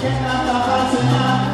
Can I